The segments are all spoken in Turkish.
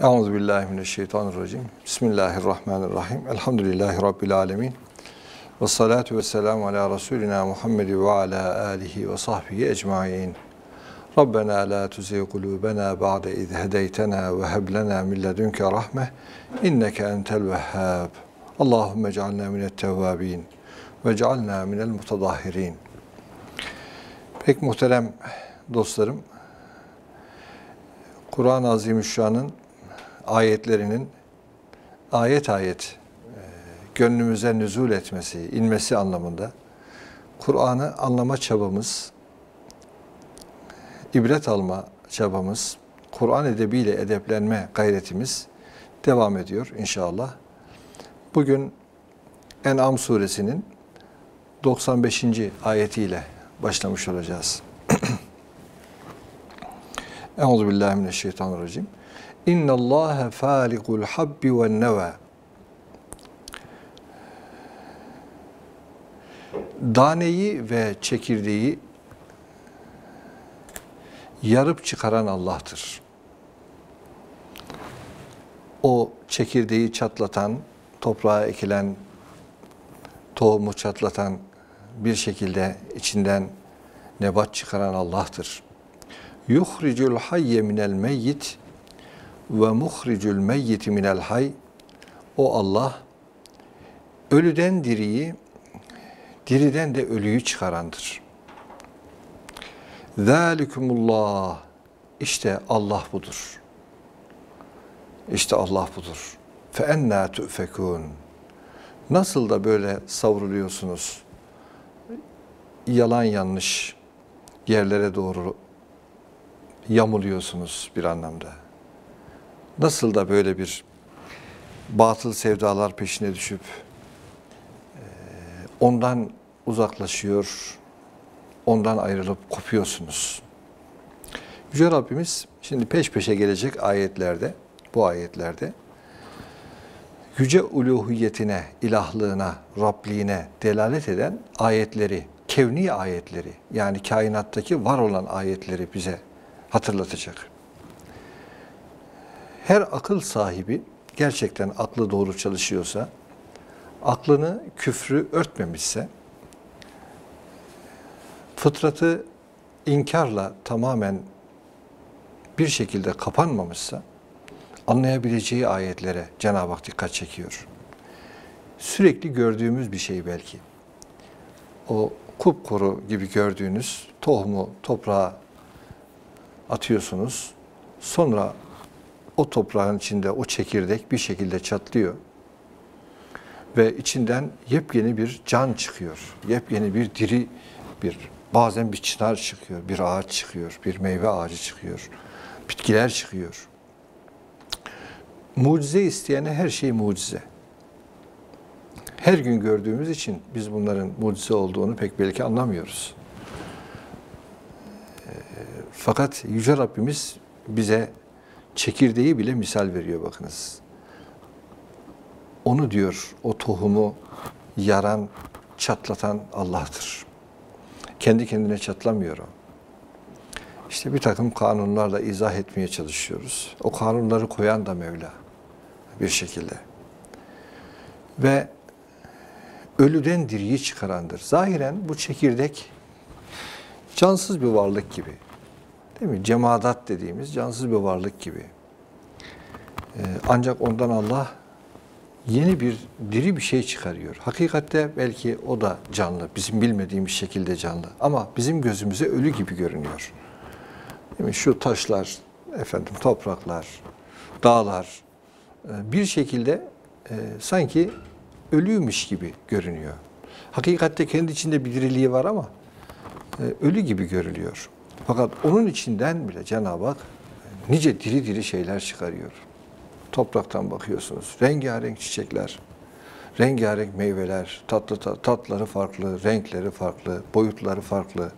Euzu billahi mineşşeytanirracim. Bismillahirrahmanirrahim. Elhamdülillahi rabbil alamin. Ves salatu vesselamu ala rasulina Muhammed ve ala alihi ve sahbihi ecmaîn. Rabbena la tuzigh kulubena ba'de iz hedeytena ve heb lena min ledunke rahme inneke entel vehhab. Allahumme ec'alna minet tevvabin ve ec'alna minel mutadahhirin. Pek muhterem dostlarım, Kur'an-ı Azimüşşan'ın ayetlerinin ayet ayet e, gönlümüze nüzul etmesi, inmesi anlamında Kur'an'ı anlama çabamız, ibret alma çabamız, Kur'an edebiyle edeplenme gayretimiz devam ediyor inşallah. Bugün En'am suresinin 95. ayetiyle başlamış olacağız. Euzu billahi mineşşeytanirracim. İnna Allaha falikul habbi ve neva. Daneyi ve çekirdeği yarıp çıkaran Allah'tır. O çekirdeği çatlatan, toprağa ekilen, tohumu çatlatan bir şekilde içinden nebat çıkaran Allah'tır. Yuhricul hayye minel meyyit ve muhricul meyyiti minel hay. O Allah ölüden diriyi, diriden de ölüyü çıkarandır. Zalikumullah. İşte Allah budur. İşte Allah budur. Fe enna tu'fekun. Nasıl da böyle savruluyorsunuz? Yalan yanlış yerlere doğru yamuluyorsunuz bir anlamda. Nasıl da böyle bir batıl sevdalar peşine düşüp ondan uzaklaşıyor, ondan ayrılıp kopuyorsunuz. Yüce Rabbimiz şimdi peş peşe gelecek ayetlerde, bu ayetlerde yüce uluhiyetine, ilahlığına, Rabliğine delalet eden ayetleri, kevni ayetleri yani kainattaki var olan ayetleri bize hatırlatacak. Her akıl sahibi gerçekten aklı doğru çalışıyorsa, aklını küfrü örtmemişse, fıtratı inkarla tamamen bir şekilde kapanmamışsa, anlayabileceği ayetlere Cenab-ı Hak dikkat çekiyor. Sürekli gördüğümüz bir şey belki. O kupkuru gibi gördüğünüz tohumu toprağa atıyorsunuz. Sonra o toprağın içinde o çekirdek bir şekilde çatlıyor. Ve içinden yepyeni bir can çıkıyor. Yepyeni bir diri bir bazen bir çınar çıkıyor, bir ağaç çıkıyor, bir meyve ağacı çıkıyor. Bitkiler çıkıyor. Mucize isteyene her şey mucize. Her gün gördüğümüz için biz bunların mucize olduğunu pek belki anlamıyoruz. Fakat Yüce Rabbimiz bize çekirdeği bile misal veriyor bakınız. Onu diyor, o tohumu yaran, çatlatan Allah'tır. Kendi kendine çatlamıyor o. İşte bir takım kanunlarla izah etmeye çalışıyoruz. O kanunları koyan da Mevla bir şekilde. Ve ölüden diriyi çıkarandır. Zahiren bu çekirdek cansız bir varlık gibi. Değil mi? Cemadat dediğimiz cansız bir varlık gibi. Ee, ancak ondan Allah yeni bir diri bir şey çıkarıyor. Hakikatte belki o da canlı, bizim bilmediğimiz şekilde canlı. Ama bizim gözümüze ölü gibi görünüyor. Değil mi? Şu taşlar, efendim topraklar, dağlar e, bir şekilde e, sanki ölüymüş gibi görünüyor. Hakikatte kendi içinde bir diriliği var ama e, ölü gibi görülüyor. Fakat onun içinden bile Cenab-ı Hak nice diri diri şeyler çıkarıyor. Topraktan bakıyorsunuz. Rengarenk çiçekler, rengarenk meyveler, tatlı tatları farklı, renkleri farklı, boyutları farklı.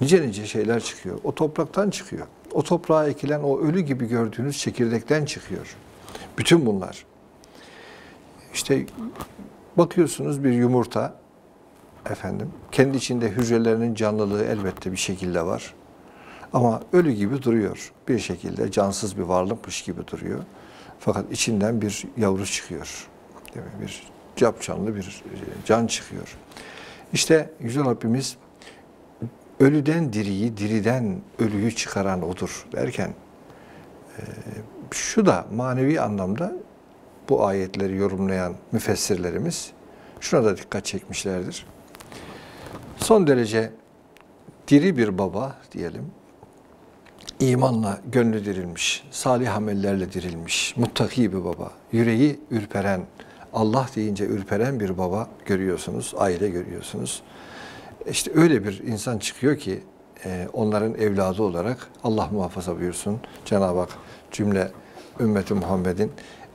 Nice nice şeyler çıkıyor. O topraktan çıkıyor. O toprağa ekilen o ölü gibi gördüğünüz çekirdekten çıkıyor. Bütün bunlar. İşte bakıyorsunuz bir yumurta efendim kendi içinde hücrelerinin canlılığı elbette bir şekilde var. Ama ölü gibi duruyor. Bir şekilde cansız bir varlıkmış gibi duruyor. Fakat içinden bir yavru çıkıyor. Değil mi? Bir capcanlı bir e, can çıkıyor. İşte Yüce Rabbimiz ölüden diriyi, diriden ölüyü çıkaran odur derken e, şu da manevi anlamda bu ayetleri yorumlayan müfessirlerimiz şuna da dikkat çekmişlerdir. Son derece diri bir baba diyelim, imanla gönlü dirilmiş, salih amellerle dirilmiş, muttaki bir baba, yüreği ürperen, Allah deyince ürperen bir baba görüyorsunuz, aile görüyorsunuz. İşte öyle bir insan çıkıyor ki e, onların evladı olarak Allah muhafaza buyursun. Cenab-ı Hak cümle ümmeti Muhammed'in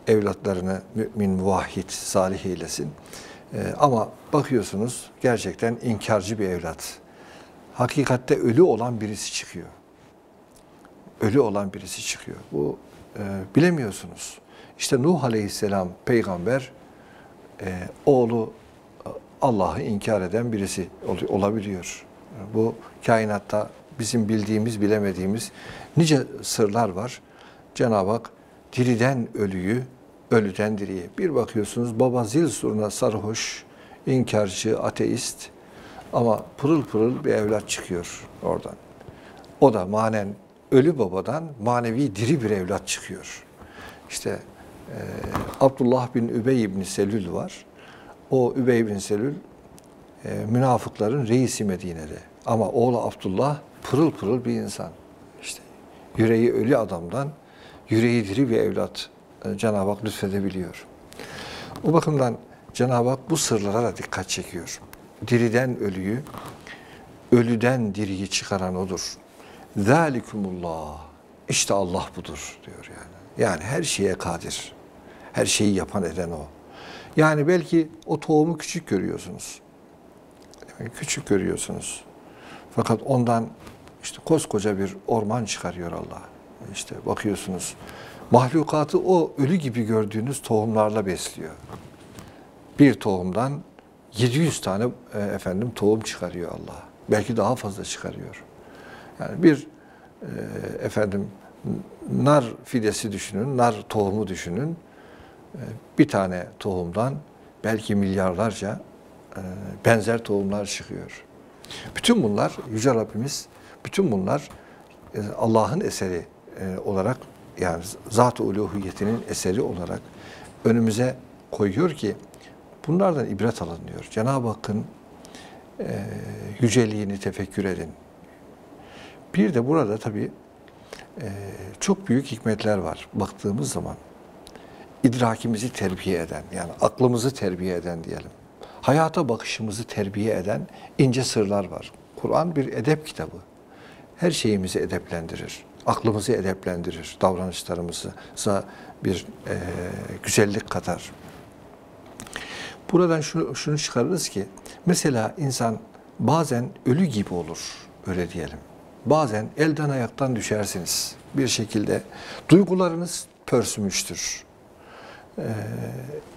evlatlarını mümin, muvahhid, salih eylesin. E, ama bakıyorsunuz gerçekten inkarcı bir evlat. Hakikatte ölü olan birisi çıkıyor. Ölü olan birisi çıkıyor. Bu e, bilemiyorsunuz. İşte Nuh Aleyhisselam peygamber e, oğlu Allah'ı inkar eden birisi olabiliyor. Bu kainatta bizim bildiğimiz, bilemediğimiz nice sırlar var. Cenab-ı Hak diriden ölüyü, ölüden diriye. Bir bakıyorsunuz baba zil suruna sarhoş, inkarcı, ateist ama pırıl pırıl bir evlat çıkıyor oradan. O da manen ölü babadan manevi diri bir evlat çıkıyor. İşte e, Abdullah bin Übey ibn Selül var. O Übey bin Selül e, münafıkların reisi Medine'de. Ama oğlu Abdullah pırıl pırıl bir insan. İşte yüreği ölü adamdan yüreği diri bir evlat e, Cenab-ı Hak lütfedebiliyor. O bakımdan Cenab-ı Hak bu sırlara da dikkat çekiyor. Diriden ölüyü, ölüden diriyi çıkaran odur. Zalikumullah. İşte Allah budur diyor yani. Yani her şeye kadir. Her şeyi yapan eden o. Yani belki o tohumu küçük görüyorsunuz. Küçük görüyorsunuz. Fakat ondan işte koskoca bir orman çıkarıyor Allah. İşte bakıyorsunuz mahlukatı o ölü gibi gördüğünüz tohumlarla besliyor. Bir tohumdan 700 tane e, efendim tohum çıkarıyor Allah. Belki daha fazla çıkarıyor. Yani bir e, efendim nar fidesi düşünün, nar tohumu düşünün. E, bir tane tohumdan belki milyarlarca e, benzer tohumlar çıkıyor. Bütün bunlar Yüce Rabbimiz, bütün bunlar e, Allah'ın eseri e, olarak yani zat-ı uluhiyetinin eseri olarak önümüze koyuyor ki bunlardan ibret alınıyor. Cenab-ı Hakk'ın e, yüceliğini tefekkür edin. Bir de burada tabii çok büyük hikmetler var baktığımız zaman. idrakimizi terbiye eden, yani aklımızı terbiye eden diyelim. Hayata bakışımızı terbiye eden ince sırlar var. Kur'an bir edep kitabı. Her şeyimizi edeplendirir aklımızı edeplendirir, davranışlarımıza bir e, güzellik katar. Buradan şunu, şunu çıkarırız ki, mesela insan bazen ölü gibi olur, öyle diyelim. Bazen elden ayaktan düşersiniz bir şekilde. Duygularınız pörsümüştür. Ee,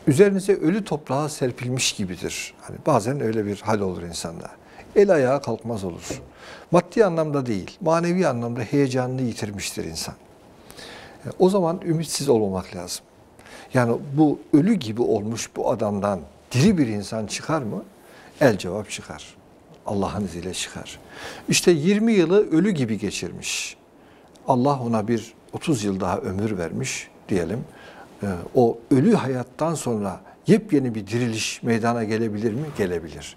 üzerinize ölü toprağa serpilmiş gibidir. Hani bazen öyle bir hal olur insanda. El ayağa kalkmaz olur. Maddi anlamda değil, manevi anlamda heyecanını yitirmiştir insan. E, o zaman ümitsiz olmamak lazım. Yani bu ölü gibi olmuş bu adamdan diri bir insan çıkar mı? El cevap çıkar. Allah'ın izniyle çıkar. İşte 20 yılı ölü gibi geçirmiş. Allah ona bir 30 yıl daha ömür vermiş diyelim. E, o ölü hayattan sonra yepyeni bir diriliş meydana gelebilir mi? Gelebilir.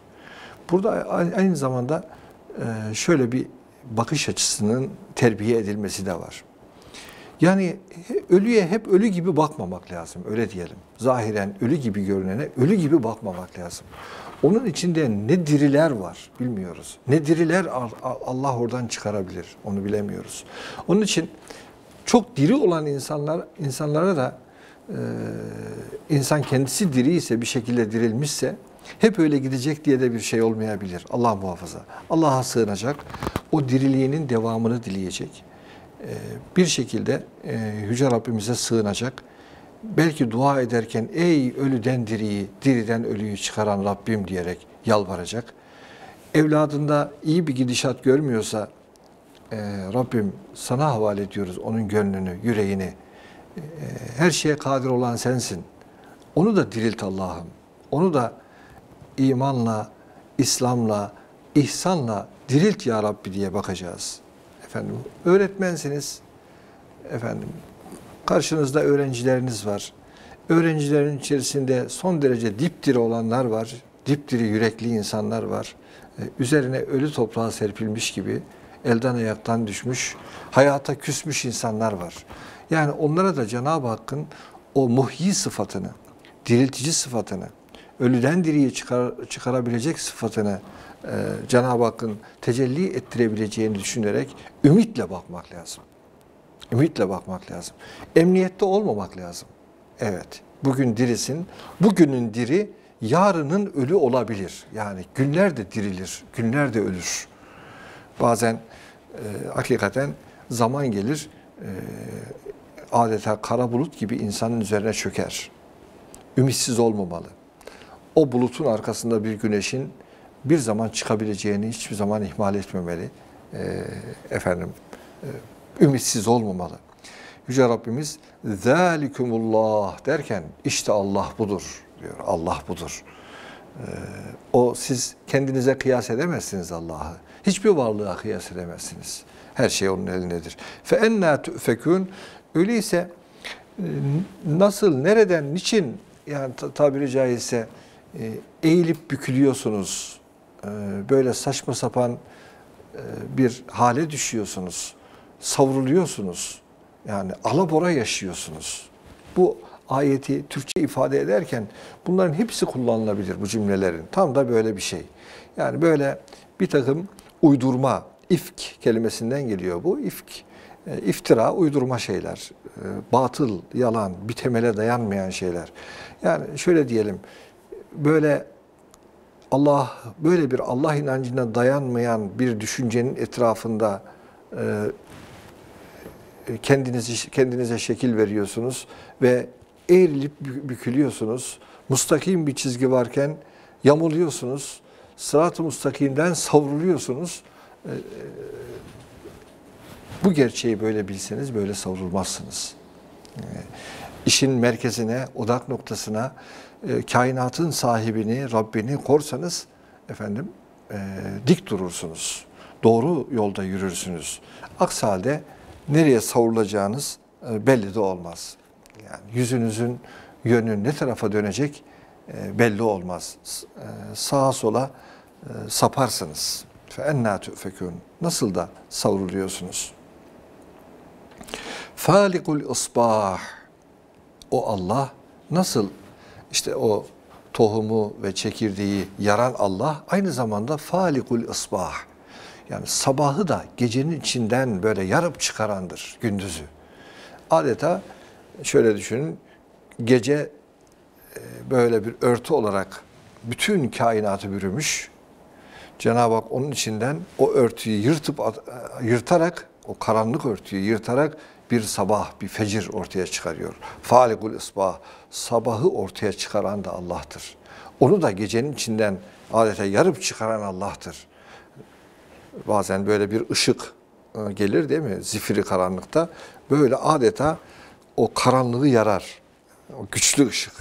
Burada aynı zamanda e, şöyle bir bakış açısının terbiye edilmesi de var. Yani ölüye hep ölü gibi bakmamak lazım, öyle diyelim. Zahiren ölü gibi görünene ölü gibi bakmamak lazım. Onun içinde ne diriler var bilmiyoruz. Ne diriler Allah oradan çıkarabilir, onu bilemiyoruz. Onun için çok diri olan insanlar insanlara da insan kendisi diri ise bir şekilde dirilmişse hep öyle gidecek diye de bir şey olmayabilir. Allah muhafaza. Allah'a sığınacak. O diriliğinin devamını dileyecek. Bir şekilde e, Yüce Rabbimize sığınacak. Belki dua ederken ey ölüden diriyi, diriden ölüyü çıkaran Rabbim diyerek yalvaracak. Evladında iyi bir gidişat görmüyorsa e, Rabbim sana havale ediyoruz onun gönlünü, yüreğini. E, her şeye kadir olan sensin. Onu da dirilt Allah'ım. Onu da imanla, İslam'la, ihsanla dirilt ya Rabbi diye bakacağız. Efendim öğretmensiniz. Efendim karşınızda öğrencileriniz var. Öğrencilerin içerisinde son derece dipdiri olanlar var. Dipdiri yürekli insanlar var. Ee, üzerine ölü toprağa serpilmiş gibi elden ayaktan düşmüş, hayata küsmüş insanlar var. Yani onlara da Cenab-ı Hakk'ın o muhyi sıfatını, diriltici sıfatını, ölüden diriye çıkar, çıkarabilecek sıfatını e, Cenab-ı Hakk'ın tecelli ettirebileceğini düşünerek ümitle bakmak lazım. Ümitle bakmak lazım. Emniyette olmamak lazım. Evet, bugün dirisin. Bugünün diri yarının ölü olabilir. Yani günler de dirilir, günler de ölür. Bazen e, hakikaten zaman gelir, e, adeta kara bulut gibi insanın üzerine çöker. Ümitsiz olmamalı. O bulutun arkasında bir güneşin bir zaman çıkabileceğini hiçbir zaman ihmal etmemeli. E, efendim, e, ümitsiz olmamalı. Yüce Rabbimiz zalikumullah derken işte Allah budur diyor. Allah budur. Ee, o siz kendinize kıyas edemezsiniz Allah'ı. Hiçbir varlığa kıyas edemezsiniz. Her şey onun elindedir. Fe enna tufekun öyleyse e, nasıl, nereden, niçin yani tabiri caizse e, eğilip bükülüyorsunuz. E, böyle saçma sapan bir hale düşüyorsunuz. Savruluyorsunuz. Yani alabora yaşıyorsunuz. Bu ayeti Türkçe ifade ederken bunların hepsi kullanılabilir bu cümlelerin. Tam da böyle bir şey. Yani böyle bir takım uydurma, ifk kelimesinden geliyor bu. İfk, e, iftira, uydurma şeyler. E, batıl, yalan, bir temele dayanmayan şeyler. Yani şöyle diyelim, böyle Allah, böyle bir Allah inancına dayanmayan bir düşüncenin etrafında e, kendinizi kendinize şekil veriyorsunuz ve eğrilip bükülüyorsunuz. Mustakim bir çizgi varken yamuluyorsunuz. Sırat-ı mustakimden savruluyorsunuz. Ee, bu gerçeği böyle bilseniz böyle savrulmazsınız. Ee, işin merkezine, odak noktasına, e, kainatın sahibini, Rabbini korsanız efendim e, dik durursunuz. Doğru yolda yürürsünüz. Aksi halde nereye savrulacağınız e, belli de olmaz. Yani yüzünüzün yönü ne tarafa dönecek e, belli olmaz. E, sağa sola saparsınız. فَاَنَّا تُؤْفَكُونَ Nasıl da savruluyorsunuz. Falikul isbah O Allah nasıl işte o tohumu ve çekirdeği yaran Allah aynı zamanda falikul isbah yani sabahı da gecenin içinden böyle yarıp çıkarandır gündüzü. Adeta şöyle düşünün, gece e, böyle bir örtü olarak bütün kainatı bürümüş. Cenab-ı Hak onun içinden o örtüyü yırtıp e, yırtarak, o karanlık örtüyü yırtarak bir sabah, bir fecir ortaya çıkarıyor. Falikul isbah, sabahı ortaya çıkaran da Allah'tır. Onu da gecenin içinden adeta yarıp çıkaran Allah'tır bazen böyle bir ışık e, gelir değil mi? Zifiri karanlıkta. Böyle adeta o karanlığı yarar. O güçlü ışık.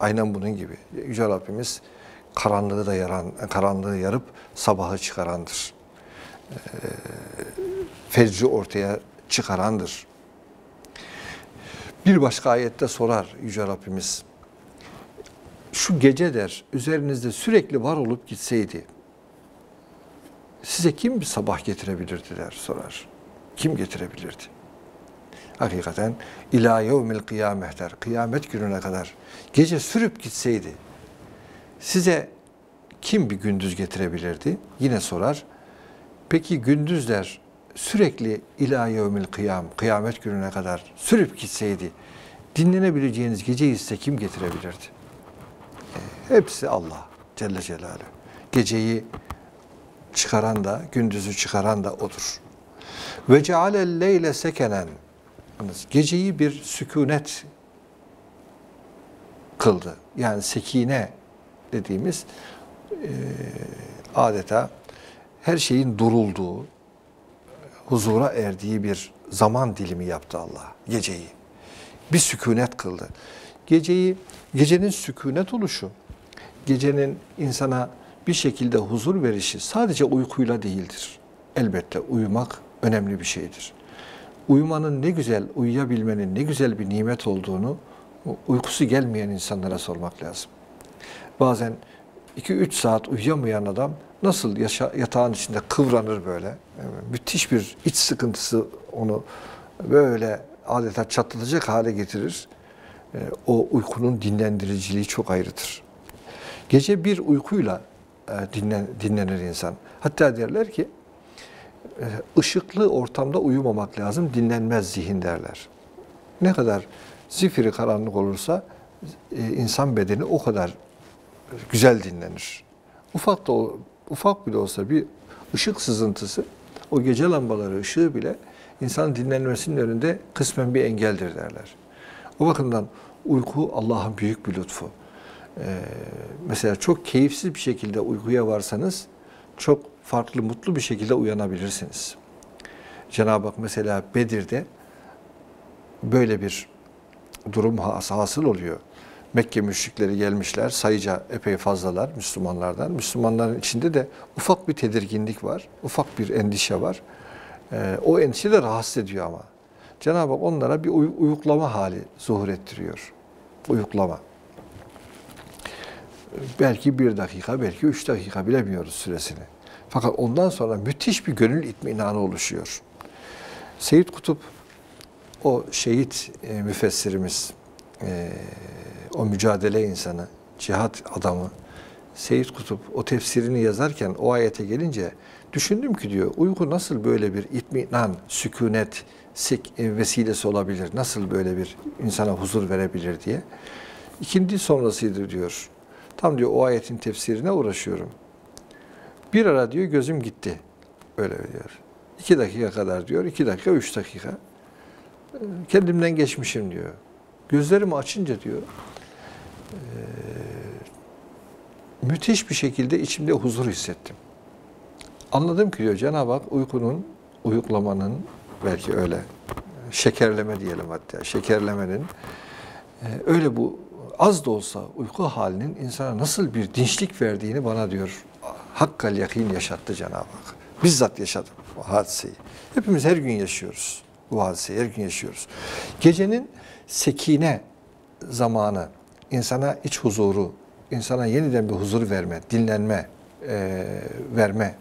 Aynen bunun gibi. Yüce Rabbimiz karanlığı da yaran, karanlığı yarıp sabahı çıkarandır. E, fecri ortaya çıkarandır. Bir başka ayette sorar Yüce Rabbimiz. Şu gece der, üzerinizde sürekli var olup gitseydi, size kim bir sabah getirebilirdi der sorar. Kim getirebilirdi? Hakikaten ila yevmil kıyamet der. Kıyamet gününe kadar gece sürüp gitseydi size kim bir gündüz getirebilirdi? Yine sorar. Peki gündüzler sürekli ila yevmil kıyam, kıyamet gününe kadar sürüp gitseydi dinlenebileceğiniz geceyi size kim getirebilirdi? Hepsi Allah Celle Celaluhu. Geceyi çıkaran da, gündüzü çıkaran da odur. Ve cealel leyle sekenen. Geceyi bir sükunet kıldı. Yani sekine dediğimiz e, adeta her şeyin durulduğu, huzura erdiği bir zaman dilimi yaptı Allah geceyi. Bir sükunet kıldı. Geceyi, gecenin sükunet oluşu, gecenin insana bir şekilde huzur verişi sadece uykuyla değildir. Elbette uyumak önemli bir şeydir. Uyumanın ne güzel, uyuyabilmenin ne güzel bir nimet olduğunu uykusu gelmeyen insanlara sormak lazım. Bazen 2-3 saat uyuyamayan adam nasıl yaşa, yatağın içinde kıvranır böyle. müthiş bir iç sıkıntısı onu böyle adeta çatlatacak hale getirir. E, o uykunun dinlendiriciliği çok ayrıdır. Gece bir uykuyla dinlen, dinlenir insan. Hatta derler ki e, ışıklı ortamda uyumamak lazım, dinlenmez zihin derler. Ne kadar zifiri karanlık olursa insan bedeni o kadar güzel dinlenir. Ufak da ufak bile olsa bir ışık sızıntısı, o gece lambaları ışığı bile insanın dinlenmesinin önünde kısmen bir engeldir derler. O bakımdan uyku Allah'ın büyük bir lütfu. Ee, mesela çok keyifsiz bir şekilde uykuya varsanız çok farklı, mutlu bir şekilde uyanabilirsiniz. Cenab-ı Hak mesela Bedir'de böyle bir durum hasıl oluyor. Mekke müşrikleri gelmişler. Sayıca epey fazlalar Müslümanlardan. Müslümanların içinde de ufak bir tedirginlik var. Ufak bir endişe var. Ee, o endişe de rahatsız ediyor ama. Cenab-ı Hak onlara bir uyuklama hali zuhur ettiriyor. Uyuklama. Belki bir dakika, belki üç dakika bilemiyoruz süresini. Fakat ondan sonra müthiş bir gönül itminanı oluşuyor. Seyyid Kutup, o şehit e, müfessirimiz, e, o mücadele insanı, cihat adamı Seyyid Kutup o tefsirini yazarken o ayete gelince düşündüm ki diyor uyku nasıl böyle bir itminan, sükunet e, vesilesi olabilir? Nasıl böyle bir insana huzur verebilir diye. İkindi sonrasıydı diyor. Tam diyor o ayetin tefsirine uğraşıyorum. Bir ara diyor gözüm gitti. Öyle diyor. İki dakika kadar diyor. iki dakika, üç dakika. Kendimden geçmişim diyor. Gözlerimi açınca diyor müthiş bir şekilde içimde huzur hissettim. Anladım ki diyor Cenab-ı Hak uykunun, uyuklamanın belki öyle şekerleme diyelim hatta şekerlemenin öyle bu az da olsa uyku halinin insana nasıl bir dinçlik verdiğini bana diyor hakkal yakin yaşattı Cenab-ı Hak. Bizzat yaşadım o hadiseyi. Hepimiz her gün yaşıyoruz bu hadiseyi, her gün yaşıyoruz. Gecenin sekine zamanı, insana iç huzuru, insana yeniden bir huzur verme, dinlenme e, verme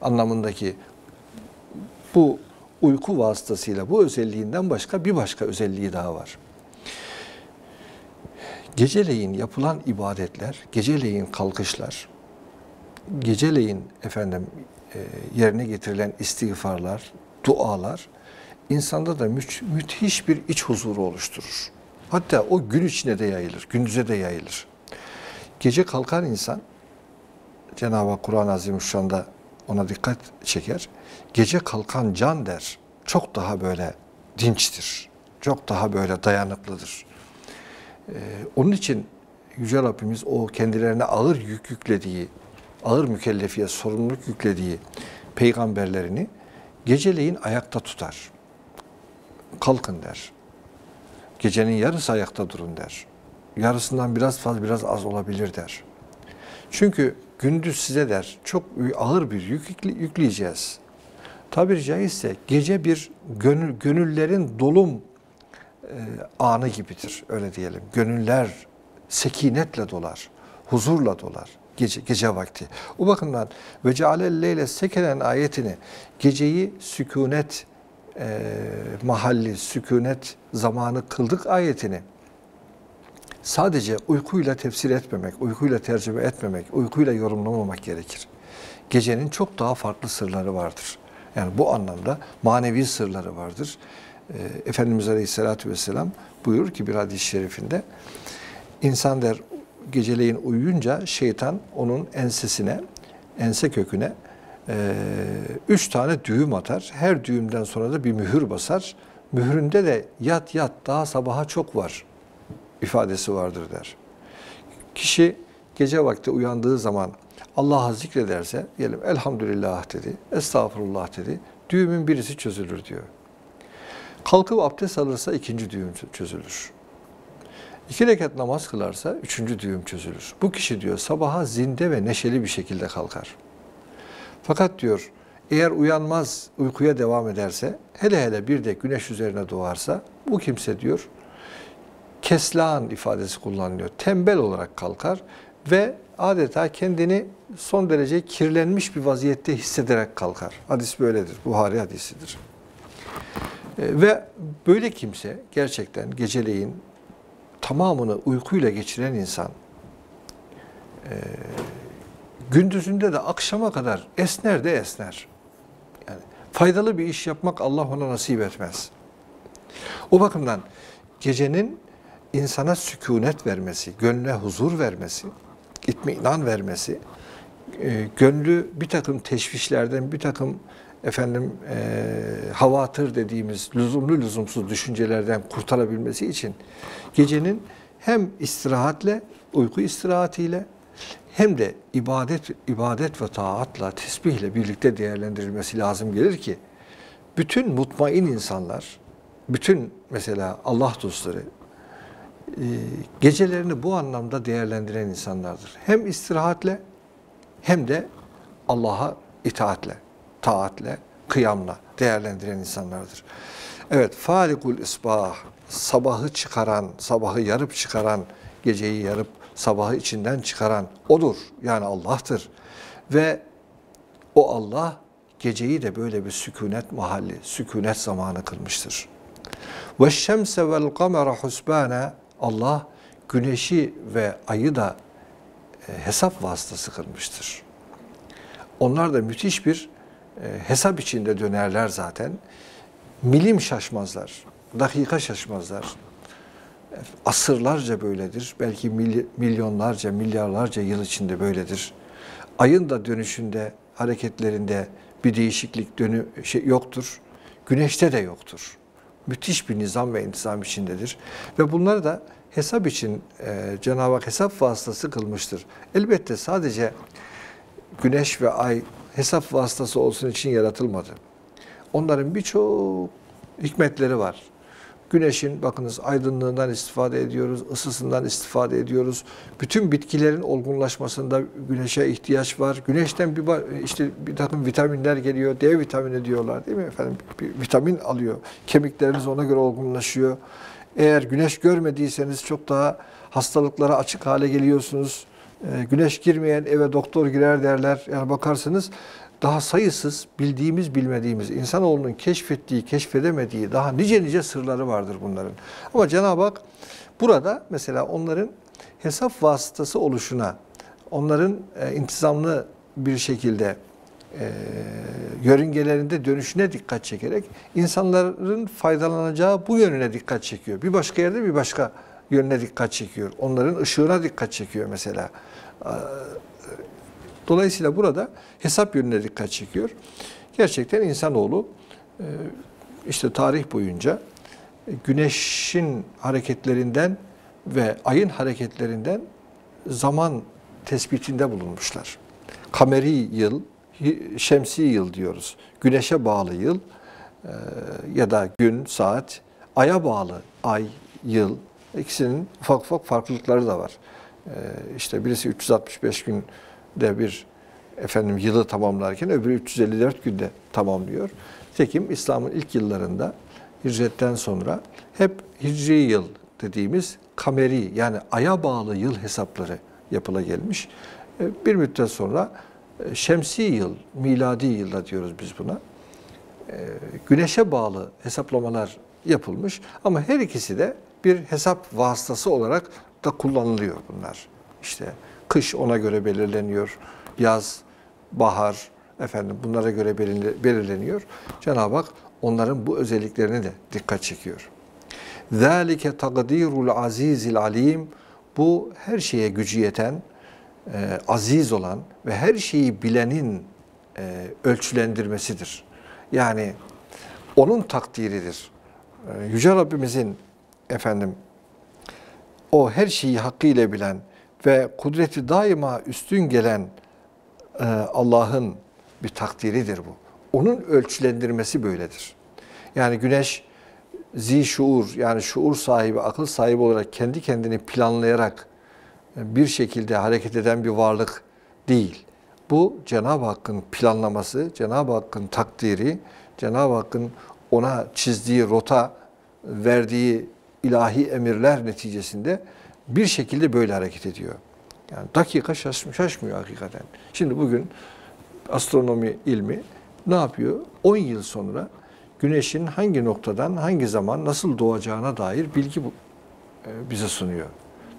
anlamındaki bu uyku vasıtasıyla bu özelliğinden başka bir başka özelliği daha var. Geceleyin yapılan ibadetler, geceleyin kalkışlar, geceleyin efendim e, yerine getirilen istiğfarlar, dualar insanda da mü müthiş bir iç huzuru oluşturur. Hatta o gün içine de yayılır, gündüze de yayılır. Gece kalkan insan, Cenab-ı Hak Kur'an-ı Azimüşşan'da ona dikkat çeker. Gece kalkan can der, çok daha böyle dinçtir, çok daha böyle dayanıklıdır. Ee, onun için Yüce Rabbimiz o kendilerine ağır yük yüklediği, ağır mükellefiyet, sorumluluk yüklediği peygamberlerini geceleyin ayakta tutar. Kalkın der. Gecenin yarısı ayakta durun der. Yarısından biraz fazla biraz az olabilir der. Çünkü gündüz size der çok ağır bir yük yükleyeceğiz. Tabiri caizse gece bir gönül, gönüllerin dolum e, anı gibidir öyle diyelim. Gönüller sekinetle dolar, huzurla dolar gece, gece vakti. O bakımdan ve cealelleyle sekenen ayetini geceyi sükunet e, mahalli, sükunet zamanı kıldık ayetini sadece uykuyla tefsir etmemek, uykuyla tercüme etmemek, uykuyla yorumlamamak gerekir. Gecenin çok daha farklı sırları vardır. Yani bu anlamda manevi sırları vardır. E, Efendimiz Aleyhisselatü Vesselam buyurur ki bir hadis-i şerifinde, insan der geceleyin uyuyunca şeytan onun ensesine, ense köküne e, üç tane düğüm atar. Her düğümden sonra da bir mühür basar. Mühründe de yat yat daha sabaha çok var ifadesi vardır der. Kişi gece vakti uyandığı zaman Allah'a zikrederse, diyelim elhamdülillah dedi, estağfurullah dedi, düğümün birisi çözülür diyor. Kalkıp abdest alırsa ikinci düğüm çözülür. İki rekat namaz kılarsa üçüncü düğüm çözülür. Bu kişi diyor sabaha zinde ve neşeli bir şekilde kalkar. Fakat diyor eğer uyanmaz uykuya devam ederse hele hele bir de güneş üzerine doğarsa bu kimse diyor keslan ifadesi kullanılıyor. Tembel olarak kalkar ve adeta kendini son derece kirlenmiş bir vaziyette hissederek kalkar. Hadis böyledir. Buhari hadisidir. E, ve böyle kimse gerçekten geceleyin tamamını uykuyla geçiren insan e, gündüzünde de akşama kadar esner de esner. Yani faydalı bir iş yapmak Allah ona nasip etmez. O bakımdan gecenin insana sükunet vermesi, gönlüne huzur vermesi, itminan vermesi, e, gönlü bir takım teşvişlerden, bir takım efendim e, havatır dediğimiz lüzumlu lüzumsuz düşüncelerden kurtarabilmesi için gecenin hem istirahatle, uyku istirahatiyle hem de ibadet ibadet ve taatla, tesbihle birlikte değerlendirilmesi lazım gelir ki bütün mutmain insanlar, bütün mesela Allah dostları e, gecelerini bu anlamda değerlendiren insanlardır. Hem istirahatle hem de Allah'a itaatle, taatle, kıyamla değerlendiren insanlardır. Evet, falikul isbah, sabahı çıkaran, sabahı yarıp çıkaran, geceyi yarıp sabahı içinden çıkaran odur. Yani Allah'tır. Ve o Allah geceyi de böyle bir sükunet mahalli, sükunet zamanı kılmıştır. Ve şemse vel kamera husbana Allah güneşi ve ayı da e, hesap vasıtası kılmıştır. Onlar da müthiş bir hesap içinde dönerler zaten. Milim şaşmazlar, dakika şaşmazlar. Asırlarca böyledir. Belki milyonlarca, milyarlarca yıl içinde böyledir. Ayın da dönüşünde, hareketlerinde bir değişiklik dönü şey yoktur. Güneşte de yoktur. Müthiş bir nizam ve intizam içindedir. Ve bunları da hesap için e, Cenab-ı Hak hesap vasıtası kılmıştır. Elbette sadece güneş ve ay hesap vasıtası olsun için yaratılmadı. Onların birçok hikmetleri var. Güneşin bakınız aydınlığından istifade ediyoruz, ısısından istifade ediyoruz. Bütün bitkilerin olgunlaşmasında güneşe ihtiyaç var. Güneşten bir işte bir takım vitaminler geliyor. D vitamini diyorlar değil mi efendim? Bir vitamin alıyor. Kemikleriniz ona göre olgunlaşıyor. Eğer güneş görmediyseniz çok daha hastalıklara açık hale geliyorsunuz. Ee, güneş girmeyen eve doktor girer derler. Yani bakarsınız daha sayısız bildiğimiz bilmediğimiz insanoğlunun keşfettiği keşfedemediği daha nice nice sırları vardır bunların. Ama Cenab-ı Hak burada mesela onların hesap vasıtası oluşuna, onların e, intizamlı bir şekilde e, yörüngelerinde dönüşüne dikkat çekerek insanların faydalanacağı bu yönüne dikkat çekiyor. Bir başka yerde bir başka yönüne dikkat çekiyor. Onların ışığına dikkat çekiyor mesela. Dolayısıyla burada hesap yönüne dikkat çekiyor. Gerçekten insanoğlu e, işte tarih boyunca güneşin hareketlerinden ve ayın hareketlerinden zaman tespitinde bulunmuşlar. Kameri yıl, şemsi yıl diyoruz. Güneşe bağlı yıl e, ya da gün, saat, aya bağlı ay, yıl ikisinin ufak ufak farklılıkları da var. E, işte birisi 365 günde bir efendim yılı tamamlarken öbürü 354 günde tamamlıyor. Tekim İslam'ın ilk yıllarında hicretten sonra hep hicri yıl dediğimiz kameri yani aya bağlı yıl hesapları yapıla gelmiş. E, bir müddet sonra e, şemsi yıl, miladi yılda diyoruz biz buna. E, güneşe bağlı hesaplamalar yapılmış ama her ikisi de bir hesap vasıtası olarak da kullanılıyor bunlar. İşte kış ona göre belirleniyor, yaz, bahar, efendim bunlara göre belirleniyor. Cenab-ı Hak onların bu özelliklerine de dikkat çekiyor. ذَٰلِكَ تَقْد۪يرُ الْعَز۪يزِ الْعَل۪يمِ Bu her şeye gücü yeten, e, aziz olan ve her şeyi bilenin e, ölçülendirmesidir. Yani onun takdiridir. E, Yüce Rabbimizin efendim o her şeyi hakkıyla bilen ve kudreti daima üstün gelen e, Allah'ın bir takdiridir bu. onun ölçülendirmesi böyledir. Yani güneş zi şuur yani şuur sahibi, akıl sahibi olarak kendi kendini planlayarak bir şekilde hareket eden bir varlık değil. Bu Cenab-ı Hakk'ın planlaması, Cenab-ı Hakk'ın takdiri, Cenab-ı Hakk'ın ona çizdiği rota, verdiği ilahi emirler neticesinde bir şekilde böyle hareket ediyor. Yani dakika şaşmıyor, şaşmıyor hakikaten. Şimdi bugün astronomi ilmi ne yapıyor? 10 yıl sonra güneşin hangi noktadan, hangi zaman, nasıl doğacağına dair bilgi e, bize sunuyor.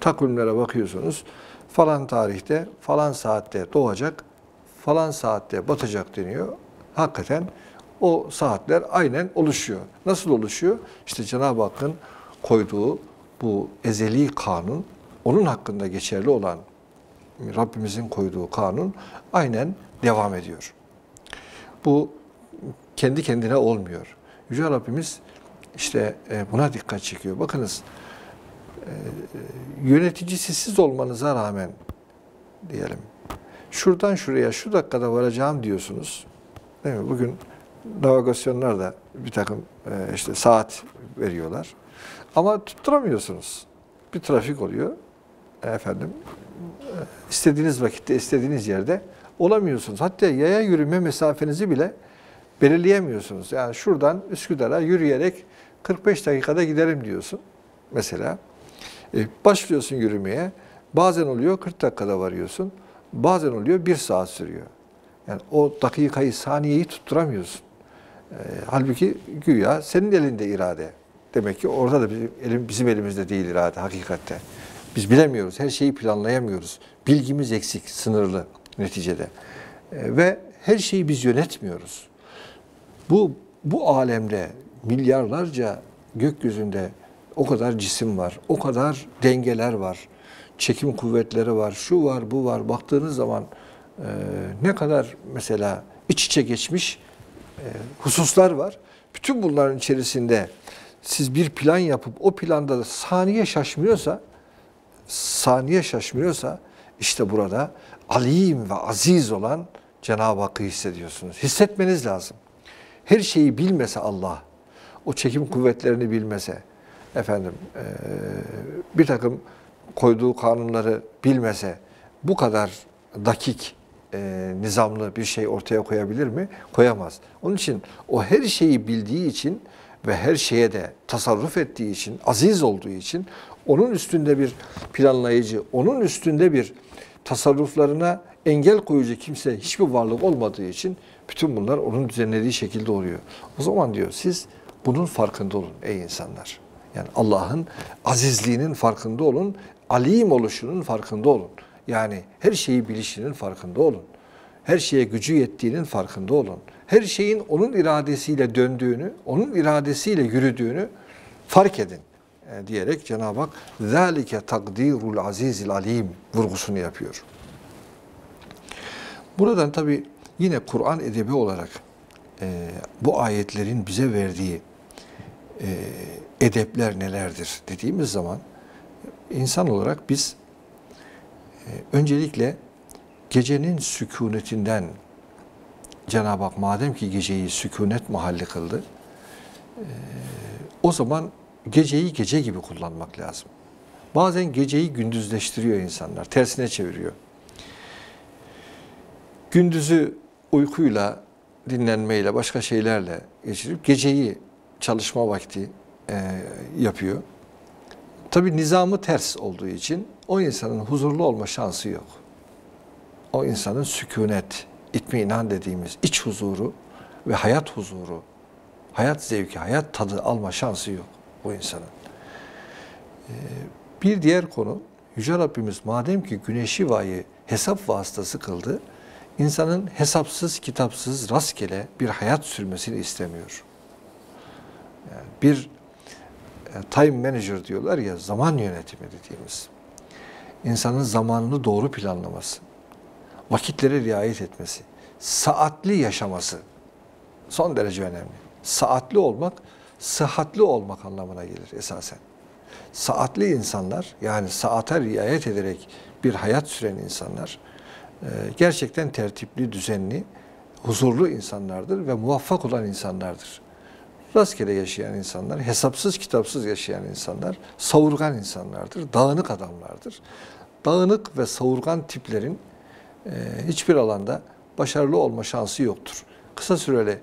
Takvimlere bakıyorsunuz, falan tarihte, falan saatte doğacak, falan saatte batacak deniyor. Hakikaten o saatler aynen oluşuyor. Nasıl oluşuyor? İşte Cenab-ı Hakk'ın koyduğu bu ezeli kanun, onun hakkında geçerli olan Rabbimizin koyduğu kanun aynen devam ediyor. Bu kendi kendine olmuyor. Yüce Rabbimiz işte e, buna dikkat çekiyor. Bakınız e, yöneticisi siz olmanıza rağmen diyelim şuradan şuraya şu dakikada varacağım diyorsunuz. Değil mi? Bugün navigasyonlar da bir takım e, işte saat veriyorlar. Ama tutturamıyorsunuz. Bir trafik oluyor. Efendim istediğiniz vakitte, istediğiniz yerde olamıyorsunuz. Hatta yaya yürüme mesafenizi bile belirleyemiyorsunuz. Yani şuradan Üsküdar'a yürüyerek 45 dakikada giderim diyorsun mesela. E, başlıyorsun yürümeye. Bazen oluyor 40 dakikada varıyorsun. Bazen oluyor 1 saat sürüyor. Yani o dakikayı, saniyeyi tutturamıyorsun. E, halbuki güya senin elinde irade. Demek ki orada da bizim, elim, bizim elimizde değil irade hakikatte. Biz bilemiyoruz, her şeyi planlayamıyoruz. Bilgimiz eksik, sınırlı neticede. E, ve her şeyi biz yönetmiyoruz. Bu bu alemde milyarlarca gökyüzünde o kadar cisim var, o kadar dengeler var, çekim kuvvetleri var, şu var, bu var. Baktığınız zaman e, ne kadar mesela iç içe geçmiş e, hususlar var. Bütün bunların içerisinde siz bir plan yapıp o planda saniye şaşmıyorsa, saniye şaşmıyorsa işte burada alim ve aziz olan Cenab-ı Hakk'ı hissediyorsunuz. Hissetmeniz lazım. Her şeyi bilmese Allah, o çekim kuvvetlerini bilmese, efendim bir takım koyduğu kanunları bilmese bu kadar dakik, e, nizamlı bir şey ortaya koyabilir mi? Koyamaz. Onun için o her şeyi bildiği için ve her şeye de tasarruf ettiği için, aziz olduğu için onun üstünde bir planlayıcı, onun üstünde bir tasarruflarına engel koyucu kimse hiçbir varlık olmadığı için bütün bunlar onun düzenlediği şekilde oluyor. O zaman diyor siz bunun farkında olun ey insanlar. Yani Allah'ın azizliğinin farkında olun, alim oluşunun farkında olun. Yani her şeyi bilişinin farkında olun. Her şeye gücü yettiğinin farkında olun Her şeyin onun iradesiyle döndüğünü, onun iradesiyle yürüdüğünü fark edin e, diyerek Cenab-ı Hak ذَٰلِكَ takdirul azizil alim vurgusunu yapıyor. Buradan tabi yine Kur'an edebi olarak e, bu ayetlerin bize verdiği e, edepler nelerdir dediğimiz zaman insan olarak biz e, öncelikle gecenin sükunetinden Cenab-ı Hak madem ki geceyi sükunet mahalli kıldı e, o zaman geceyi gece gibi kullanmak lazım. Bazen geceyi gündüzleştiriyor insanlar, tersine çeviriyor. Gündüzü uykuyla, dinlenmeyle, başka şeylerle geçirip geceyi çalışma vakti e, yapıyor. Tabi nizamı ters olduğu için o insanın huzurlu olma şansı yok. O insanın sükunet, itminan dediğimiz iç huzuru ve hayat huzuru, hayat zevki, hayat tadı alma şansı yok bu insanın. Ee, bir diğer konu, Yüce Rabbimiz madem ki güneşi vayı hesap vasıtası kıldı, insanın hesapsız, kitapsız, rastgele bir hayat sürmesini istemiyor. Yani bir e, time manager diyorlar ya, zaman yönetimi dediğimiz. İnsanın zamanını doğru planlaması, vakitlere riayet etmesi, saatli yaşaması son derece önemli. Saatli olmak, sıhhatli olmak anlamına gelir esasen. Saatli insanlar, yani saate riayet ederek bir hayat süren insanlar, e, gerçekten tertipli, düzenli, huzurlu insanlardır ve muvaffak olan insanlardır. Rastgele yaşayan insanlar, hesapsız kitapsız yaşayan insanlar, savurgan insanlardır, dağınık adamlardır. Dağınık ve savurgan tiplerin e, hiçbir alanda başarılı olma şansı yoktur. Kısa süreli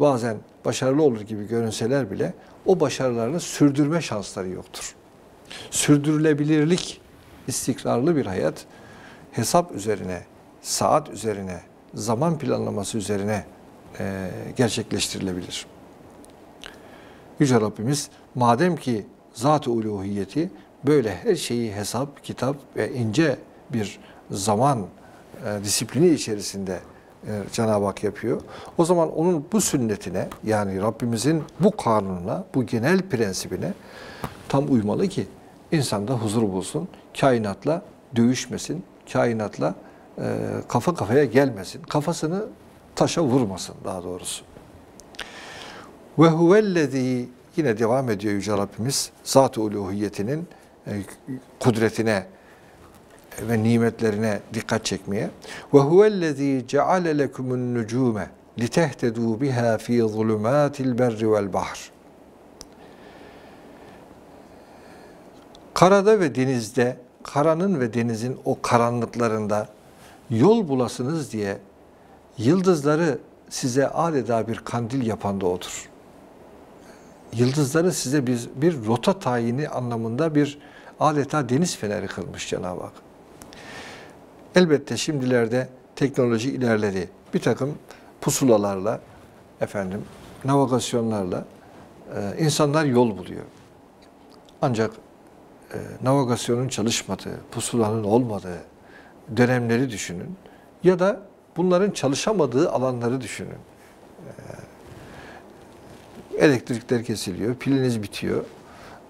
bazen başarılı olur gibi görünseler bile o başarılarını sürdürme şansları yoktur. Sürdürülebilirlik, istikrarlı bir hayat hesap üzerine, saat üzerine, zaman planlaması üzerine e, gerçekleştirilebilir. Yüce Rabbimiz madem ki zat-ı uluhiyeti böyle her şeyi hesap, kitap ve ince bir zaman e, disiplini içerisinde e, Cenab-ı Hak yapıyor. O zaman onun bu sünnetine yani Rabbimizin bu kanununa, bu genel prensibine tam uymalı ki insanda huzur bulsun, kainatla dövüşmesin, kainatla e, kafa kafaya gelmesin, kafasını taşa vurmasın daha doğrusu. Ve huvellezî yine devam ediyor Yüce Rabbimiz zat-ı uluhiyetinin e, kudretine ve nimetlerine dikkat çekmeye. Ve huvellezî ceale lekumun nucume litehtedû biha fî zulumâtil berri vel bahr. Karada ve denizde, karanın ve denizin o karanlıklarında yol bulasınız diye yıldızları size adeta bir kandil yapan da odur. Yıldızları size bir, bir rota tayini anlamında bir adeta deniz feneri kılmış Cenab-ı Hak. Elbette şimdilerde teknoloji ilerledi. Bir takım pusulalarla, efendim, navigasyonlarla e, insanlar yol buluyor. Ancak e, navigasyonun çalışmadığı, pusulanın olmadığı dönemleri düşünün. Ya da bunların çalışamadığı alanları düşünün. E, elektrikler kesiliyor, piliniz bitiyor.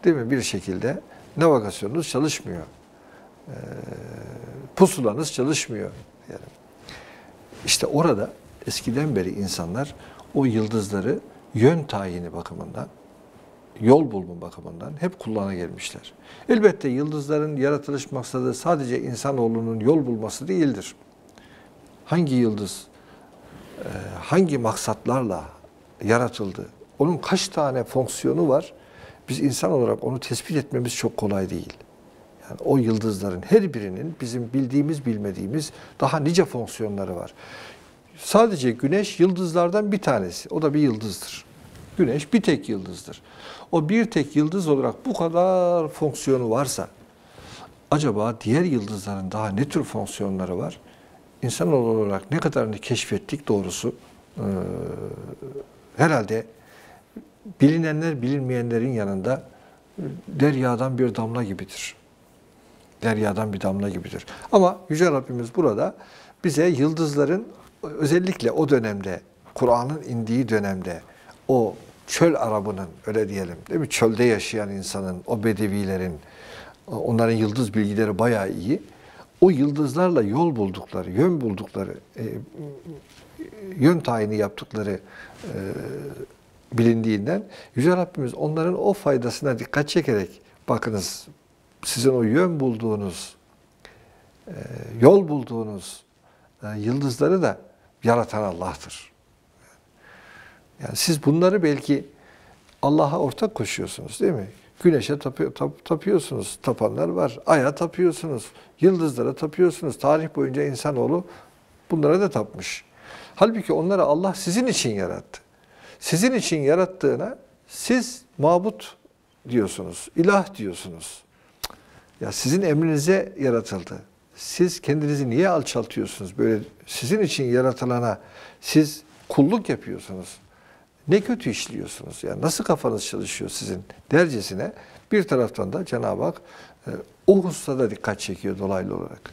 Değil mi? Bir şekilde navigasyonunuz çalışmıyor. E, pusulanız çalışmıyor. Yani. İşte orada eskiden beri insanlar o yıldızları yön tayini bakımından, yol bulma bakımından hep kullana gelmişler. Elbette yıldızların yaratılış maksadı sadece insanoğlunun yol bulması değildir. Hangi yıldız, e, hangi maksatlarla yaratıldı, onun kaç tane fonksiyonu var, biz insan olarak onu tespit etmemiz çok kolay değil. Yani o yıldızların her birinin bizim bildiğimiz bilmediğimiz daha nice fonksiyonları var. Sadece güneş yıldızlardan bir tanesi. O da bir yıldızdır. Güneş bir tek yıldızdır. O bir tek yıldız olarak bu kadar fonksiyonu varsa acaba diğer yıldızların daha ne tür fonksiyonları var? İnsan olarak ne kadarını keşfettik doğrusu? Ee, herhalde bilinenler bilinmeyenlerin yanında deryadan bir damla gibidir deryadan bir damla gibidir. Ama Yüce Rabbimiz burada bize yıldızların özellikle o dönemde, Kur'an'ın indiği dönemde o çöl Arabının öyle diyelim değil mi? Çölde yaşayan insanın, o bedevilerin, onların yıldız bilgileri bayağı iyi. O yıldızlarla yol buldukları, yön buldukları, e, yön tayini yaptıkları e, bilindiğinden Yüce Rabbimiz onların o faydasına dikkat çekerek bakınız sizin o yön bulduğunuz, e, yol bulduğunuz e, yıldızları da yaratan Allah'tır. Yani siz bunları belki Allah'a ortak koşuyorsunuz değil mi? Güneşe tapıyor, tap, tapıyorsunuz, tapanlar var. Ay'a tapıyorsunuz, yıldızlara tapıyorsunuz. Tarih boyunca insanoğlu bunlara da tapmış. Halbuki onları Allah sizin için yarattı. Sizin için yarattığına siz mabut diyorsunuz, ilah diyorsunuz. Ya sizin emrinize yaratıldı. Siz kendinizi niye alçaltıyorsunuz? Böyle sizin için yaratılana siz kulluk yapıyorsunuz. Ne kötü işliyorsunuz? Yani nasıl kafanız çalışıyor sizin dercesine? Bir taraftan da Cenab-ı Hak e, o hususada dikkat çekiyor dolaylı olarak.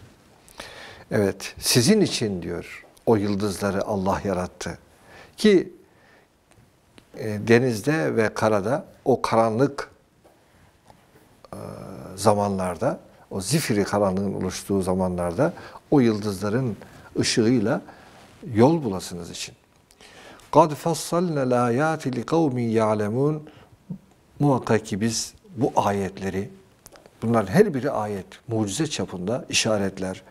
Evet, sizin için diyor o yıldızları Allah yarattı. Ki e, denizde ve karada o karanlık zamanlarda, o zifiri karanlığın oluştuğu zamanlarda o yıldızların ışığıyla yol bulasınız için. قَدْ فَصَّلْنَا الْآيَاتِ لِقَوْمٍ يَعْلَمُونَ Muhakkak ki biz bu ayetleri, bunların her biri ayet, mucize çapında işaretler,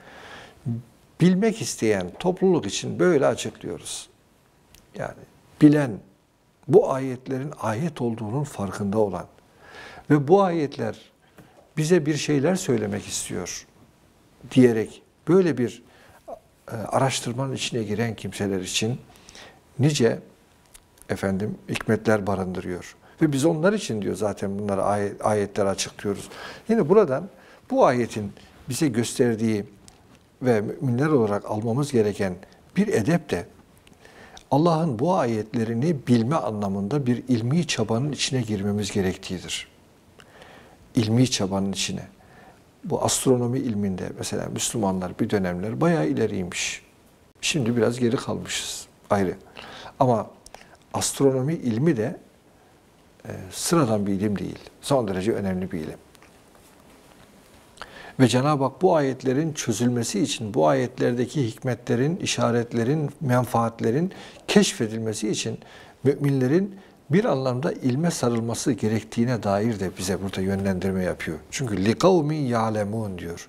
bilmek isteyen topluluk için böyle açıklıyoruz. Yani bilen, bu ayetlerin ayet olduğunun farkında olan ve bu ayetler bize bir şeyler söylemek istiyor diyerek böyle bir e, araştırmanın içine giren kimseler için nice efendim hikmetler barındırıyor. Ve biz onlar için diyor zaten bunları ayet, ayetler açıklıyoruz. Yine buradan bu ayetin bize gösterdiği ve müminler olarak almamız gereken bir edep de Allah'ın bu ayetlerini bilme anlamında bir ilmi çabanın içine girmemiz gerektiğidir. İlmi çabanın içine. Bu astronomi ilminde mesela Müslümanlar bir dönemler bayağı ileriymiş. Şimdi biraz geri kalmışız ayrı. Ama astronomi ilmi de e, sıradan bir ilim değil. Son derece önemli bir ilim. Ve Cenab-ı Hak bu ayetlerin çözülmesi için, bu ayetlerdeki hikmetlerin, işaretlerin, menfaatlerin keşfedilmesi için müminlerin bir anlamda ilme sarılması gerektiğine dair de bize burada yönlendirme yapıyor. Çünkü likavmin yalemun diyor.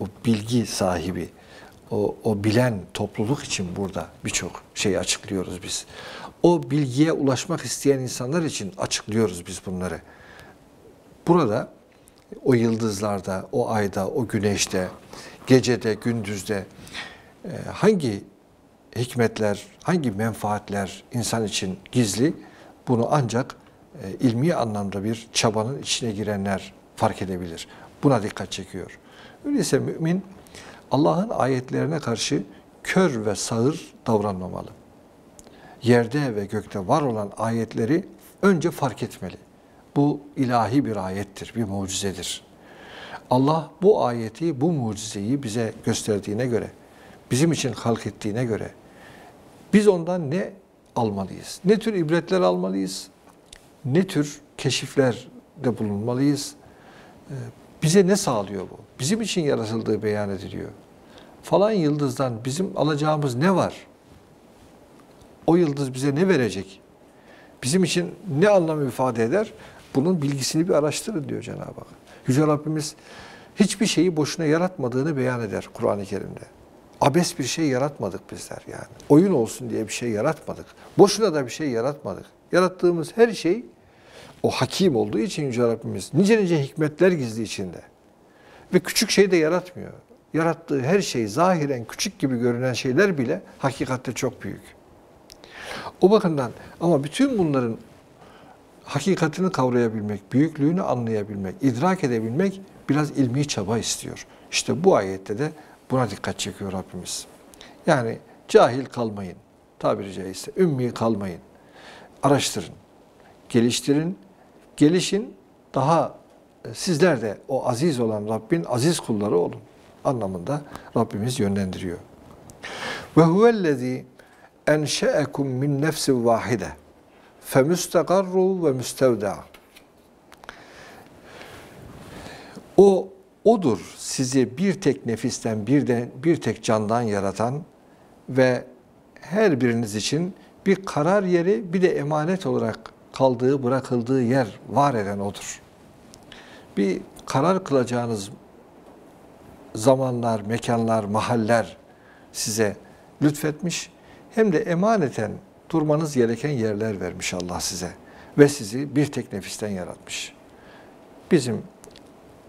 O bilgi sahibi, o, o bilen topluluk için burada birçok şey açıklıyoruz biz. O bilgiye ulaşmak isteyen insanlar için açıklıyoruz biz bunları. Burada o yıldızlarda, o ayda, o güneşte, gecede, gündüzde e, hangi hikmetler, hangi menfaatler insan için gizli? Bunu ancak e, ilmi anlamda bir çabanın içine girenler fark edebilir. Buna dikkat çekiyor. Öyleyse mümin Allah'ın ayetlerine karşı kör ve sağır davranmamalı. Yerde ve gökte var olan ayetleri önce fark etmeli. Bu ilahi bir ayettir, bir mucizedir. Allah bu ayeti, bu mucizeyi bize gösterdiğine göre, bizim için halk ettiğine göre biz ondan ne almalıyız? Ne tür ibretler almalıyız? Ne tür keşiflerde bulunmalıyız? Ee, bize ne sağlıyor bu? Bizim için yaratıldığı beyan ediliyor. Falan yıldızdan bizim alacağımız ne var? O yıldız bize ne verecek? Bizim için ne anlam ifade eder? Bunun bilgisini bir araştırın diyor Cenab-ı Hak. Yüce Rabbimiz hiçbir şeyi boşuna yaratmadığını beyan eder Kur'an-ı Kerim'de. Abes bir şey yaratmadık bizler yani. Oyun olsun diye bir şey yaratmadık. Boşuna da bir şey yaratmadık. Yarattığımız her şey o hakim olduğu için Yüce Rabbimiz nice nice hikmetler gizli içinde. Ve küçük şey de yaratmıyor. Yarattığı her şey zahiren küçük gibi görünen şeyler bile hakikatte çok büyük. O bakımdan ama bütün bunların hakikatini kavrayabilmek, büyüklüğünü anlayabilmek, idrak edebilmek biraz ilmi çaba istiyor. İşte bu ayette de buna dikkat çekiyor Rabbimiz. Yani cahil kalmayın, tabiri caizse ümmi kalmayın. Araştırın, geliştirin, gelişin, daha e, sizler de o aziz olan Rabbin aziz kulları olun anlamında Rabbimiz yönlendiriyor. Ve huvellezî enşe'ekum min nefsin vahide femüstegarru ve müstevda. O odur sizi bir tek nefisten bir de bir tek candan yaratan ve her biriniz için bir karar yeri bir de emanet olarak kaldığı, bırakıldığı yer var eden odur. Bir karar kılacağınız zamanlar, mekanlar, mahaller size lütfetmiş. Hem de emaneten durmanız gereken yerler vermiş Allah size. Ve sizi bir tek nefisten yaratmış. Bizim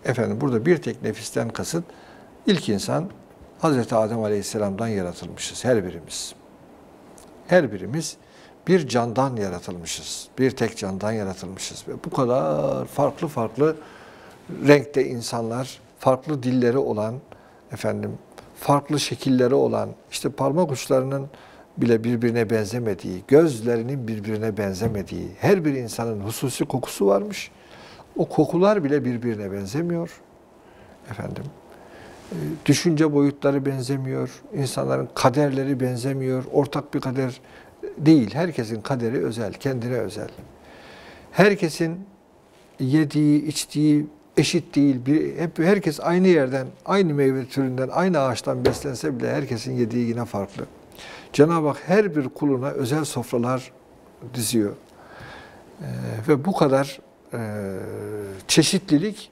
efendim burada bir tek nefisten kasıt ilk insan Hazreti Adem Aleyhisselam'dan yaratılmışız her birimiz. Her birimiz bir candan yaratılmışız. Bir tek candan yaratılmışız. Ve bu kadar farklı farklı renkte insanlar, farklı dilleri olan, efendim, farklı şekilleri olan, işte parmak uçlarının bile birbirine benzemediği, gözlerinin birbirine benzemediği, her bir insanın hususi kokusu varmış. O kokular bile birbirine benzemiyor. Efendim, e, düşünce boyutları benzemiyor, insanların kaderleri benzemiyor, ortak bir kader değil. Herkesin kaderi özel, kendine özel. Herkesin yediği, içtiği eşit değil. Bir, hep herkes aynı yerden, aynı meyve türünden, aynı ağaçtan beslense bile herkesin yediği yine farklı. Cenab-ı Hak her bir kuluna özel sofralar diziyor. Ee, ve bu kadar e, çeşitlilik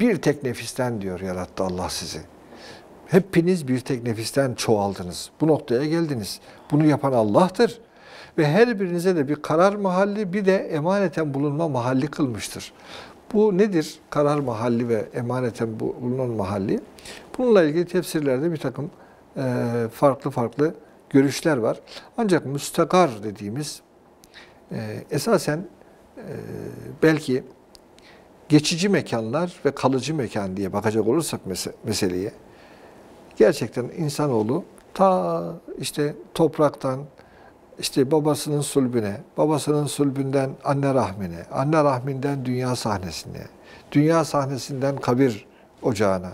bir tek nefisten diyor yarattı Allah sizi. Hepiniz bir tek nefisten çoğaldınız. Bu noktaya geldiniz. Bunu yapan Allah'tır. Ve her birinize de bir karar mahalli bir de emaneten bulunma mahalli kılmıştır. Bu nedir? Karar mahalli ve emaneten bulunan mahalli. Bununla ilgili tefsirlerde bir takım e, farklı farklı görüşler var. Ancak müstakar dediğimiz e, esasen belki geçici mekanlar ve kalıcı mekan diye bakacak olursak meseleye gerçekten insanoğlu ta işte topraktan işte babasının sulbüne, babasının sulbünden anne rahmine, anne rahminden dünya sahnesine, dünya sahnesinden kabir ocağına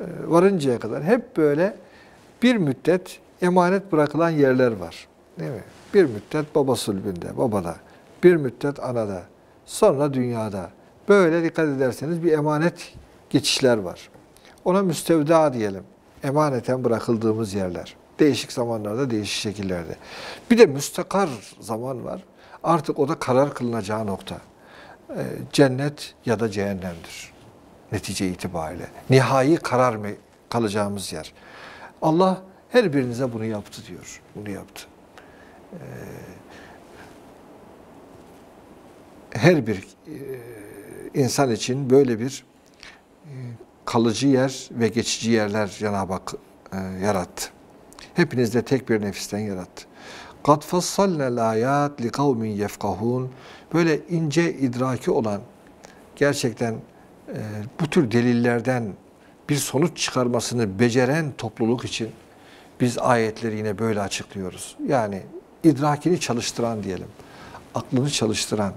e, varıncaya kadar hep böyle bir müddet emanet bırakılan yerler var. Değil mi? Bir müddet baba sulbünde, babada, bir müddet anada, sonra dünyada. Böyle dikkat ederseniz bir emanet geçişler var. Ona müstevda diyelim. Emaneten bırakıldığımız yerler. Değişik zamanlarda, değişik şekillerde. Bir de müstakar zaman var. Artık o da karar kılınacağı nokta. Ee, cennet ya da cehennemdir. Netice itibariyle. Nihai karar mı kalacağımız yer. Allah her birinize bunu yaptı diyor. Bunu yaptı. Ee, her bir e, insan için böyle bir e, kalıcı yer ve geçici yerler Cenab-ı Hak e, yarattı. Hepiniz de tek bir nefisten yarattı. قَدْ فَصَّلْنَا الْآيَاتِ لِقَوْمٍ يَفْقَهُونَ Böyle ince idraki olan, gerçekten e, bu tür delillerden bir sonuç çıkarmasını beceren topluluk için biz ayetleri yine böyle açıklıyoruz. Yani idrakini çalıştıran diyelim, aklını çalıştıran,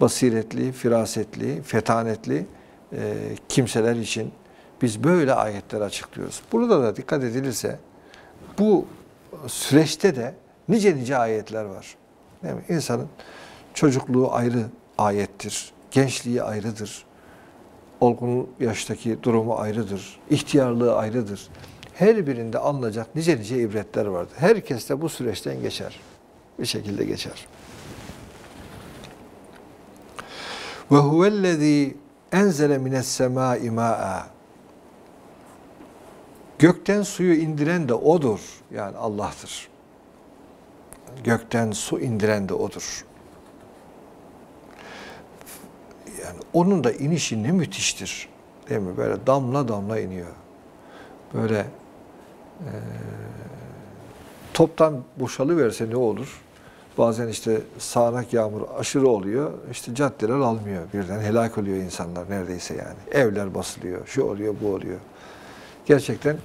basiretli, firasetli, fetanetli e, kimseler için biz böyle ayetler açıklıyoruz. Burada da dikkat edilirse bu süreçte de nice nice ayetler var. Değil mi? İnsanın çocukluğu ayrı ayettir, gençliği ayrıdır, olgun yaştaki durumu ayrıdır, ihtiyarlığı ayrıdır. Her birinde alınacak nice nice ibretler vardır. Herkes de bu süreçten geçer. Bir şekilde geçer. Ve huvellezî enzele mines semâi mâ'a. Gökten suyu indiren de O'dur. Yani Allah'tır. Gökten su indiren de O'dur. Yani onun da inişi ne müthiştir. Değil mi? Böyle damla damla iniyor. Böyle e, toptan boşalıverse ne olur? Bazen işte sağanak yağmur aşırı oluyor. İşte caddeler almıyor birden. Helak oluyor insanlar neredeyse yani. Evler basılıyor. Şu oluyor, bu oluyor. Gerçekten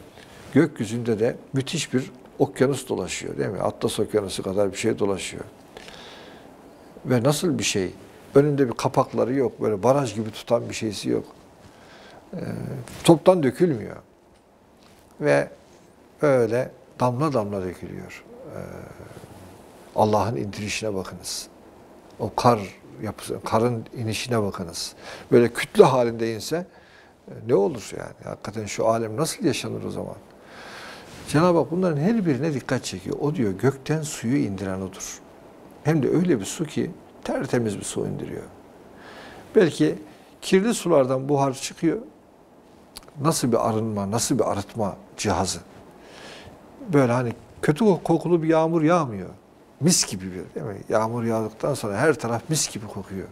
gökyüzünde de müthiş bir okyanus dolaşıyor değil mi? Atlas okyanusu kadar bir şey dolaşıyor. Ve nasıl bir şey? Önünde bir kapakları yok. Böyle baraj gibi tutan bir şeysi yok. E, toptan dökülmüyor. Ve öyle damla damla dökülüyor. E, Allah'ın indirişine bakınız. O kar yapısı, karın inişine bakınız. Böyle kütle halinde inse e, ne olur yani? Hakikaten şu alem nasıl yaşanır o zaman? Cenab-ı Hak bunların her birine dikkat çekiyor. O diyor gökten suyu indiren odur. Hem de öyle bir su ki tertemiz bir su indiriyor. Belki kirli sulardan buhar çıkıyor. Nasıl bir arınma, nasıl bir arıtma cihazı. Böyle hani kötü kokulu bir yağmur yağmıyor. Mis gibi bir değil mi? Yağmur yağdıktan sonra her taraf mis gibi kokuyor.